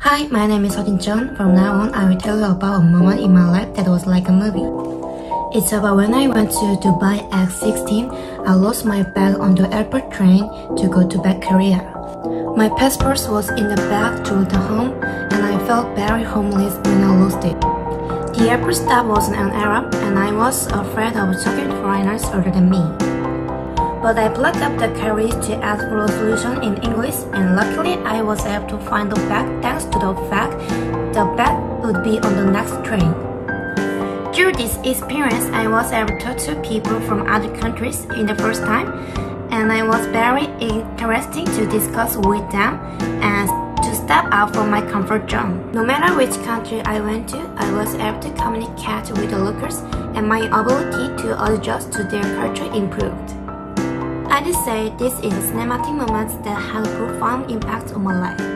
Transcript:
Hi, my name is Seojin Jeon. From now on, I will tell you about a moment in my life that was like a movie. It's about when I went to Dubai at 16, I lost my bag on the airport train to go to back Korea. My passport was in the bag to the home, and I felt very homeless when I lost it. The airport staff was an Arab, and I was afraid of talking foreigners other than me. But I plucked up the courage to ask for a solution in English, and luckily I was able to find the bag thanks to the fact the bag would be on the next train. Through this experience, I was able to talk to people from other countries in the first time, and I was very interesting to discuss with them and to step out from my comfort zone. No matter which country I went to, I was able to communicate with the locals, and my ability to adjust to their culture improved. I'd say this is cinematic moment that had a profound impact on my life.